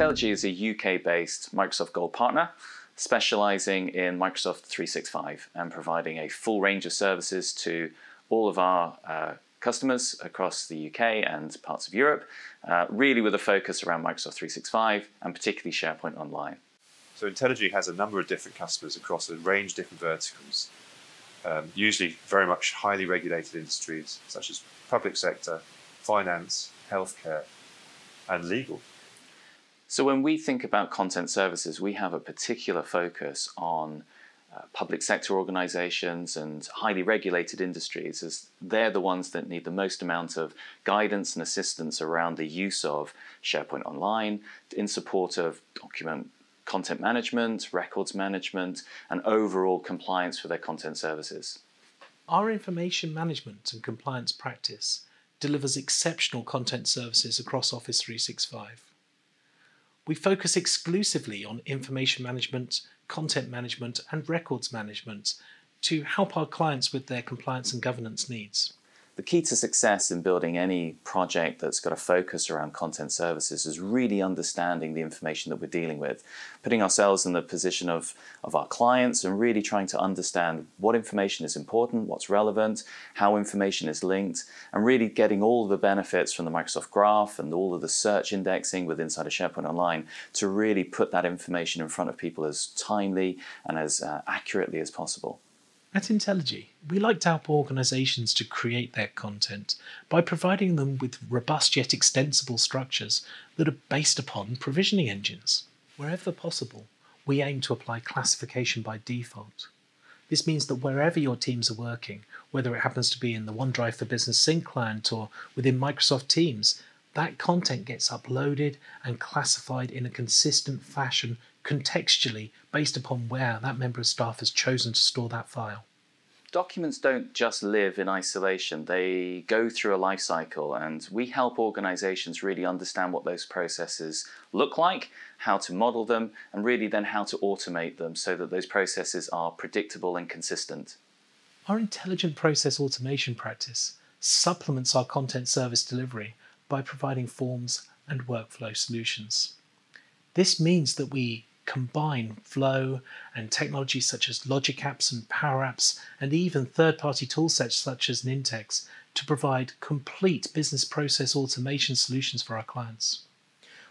Intelogy is a UK based Microsoft Gold partner specializing in Microsoft 365 and providing a full range of services to all of our uh, customers across the UK and parts of Europe, uh, really with a focus around Microsoft 365 and particularly SharePoint Online. So Intelogy has a number of different customers across a range of different verticals, um, usually very much highly regulated industries such as public sector, finance, healthcare, and legal. So when we think about content services, we have a particular focus on uh, public sector organizations and highly regulated industries as they're the ones that need the most amount of guidance and assistance around the use of SharePoint Online in support of document content management, records management, and overall compliance for their content services. Our information management and compliance practice delivers exceptional content services across Office 365. We focus exclusively on information management, content management, and records management to help our clients with their compliance and governance needs. The key to success in building any project that's got a focus around content services is really understanding the information that we're dealing with, putting ourselves in the position of, of our clients and really trying to understand what information is important, what's relevant, how information is linked, and really getting all the benefits from the Microsoft Graph and all of the search indexing with inside of SharePoint Online to really put that information in front of people as timely and as uh, accurately as possible. At Intelogy, we like to help organisations to create their content by providing them with robust yet extensible structures that are based upon provisioning engines. Wherever possible, we aim to apply classification by default. This means that wherever your teams are working, whether it happens to be in the OneDrive for Business Sync client or within Microsoft Teams, that content gets uploaded and classified in a consistent fashion contextually based upon where that member of staff has chosen to store that file. Documents don't just live in isolation, they go through a life cycle, and we help organizations really understand what those processes look like, how to model them, and really then how to automate them so that those processes are predictable and consistent. Our intelligent process automation practice supplements our content service delivery by providing forms and workflow solutions. This means that we combine flow and technologies such as Logic Apps and Power Apps, and even third party toolsets such as Nintex to provide complete business process automation solutions for our clients.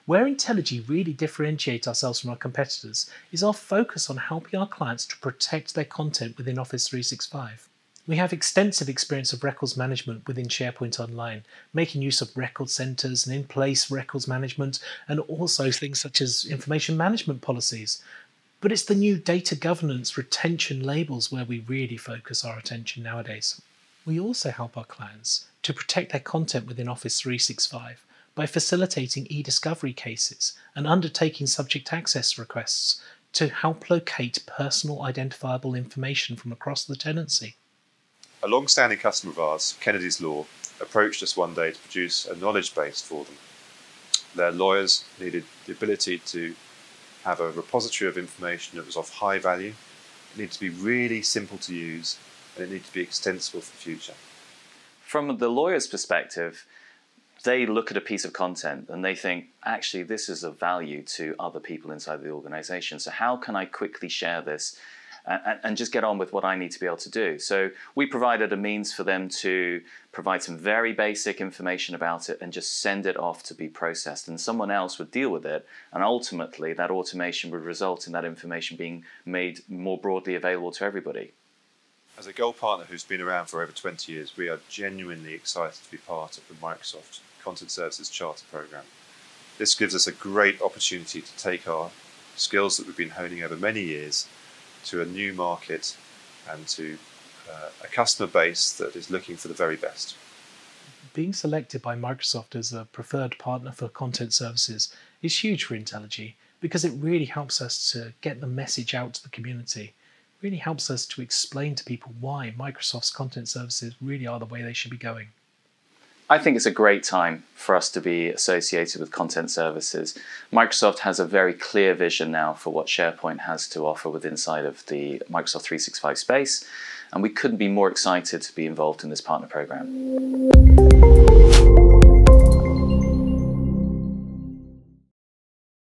Where Intelogy really differentiate ourselves from our competitors is our focus on helping our clients to protect their content within Office 365. We have extensive experience of records management within SharePoint Online, making use of record centers and in place records management, and also things such as information management policies. But it's the new data governance retention labels where we really focus our attention nowadays. We also help our clients to protect their content within Office 365 by facilitating e discovery cases and undertaking subject access requests to help locate personal identifiable information from across the tenancy. A long-standing customer of ours, Kennedy's Law, approached us one day to produce a knowledge base for them. Their lawyers needed the ability to have a repository of information that was of high value, it needed to be really simple to use, and it needed to be extensible for the future. From the lawyer's perspective, they look at a piece of content and they think, actually, this is of value to other people inside the organization. So, how can I quickly share this and, and, just get on with what I need to be able to do. So we provided a means for them to provide some very basic information about it and just send it off to be processed, and someone else would deal with it. And ultimately, that automation would result in that information being made more broadly available to everybody. As a Gold partner who's been around for over 20 years, we are genuinely excited to be part of the Microsoft Content Services Charter Program. This gives us a great opportunity to take our skills that we've been honing over many years to a new market and to uh, a customer base that is looking for the very best. Being selected by Microsoft as a preferred partner for content services is huge for Intelogy because it really helps us to get the message out to the community. It really helps us to explain to people why Microsoft's content services really are the way they should be going. I think it's a great time for us to be associated with content services. Microsoft has a very clear vision now for what SharePoint has to offer within inside of the Microsoft 365 space, and we couldn't be more excited to be involved in this partner program.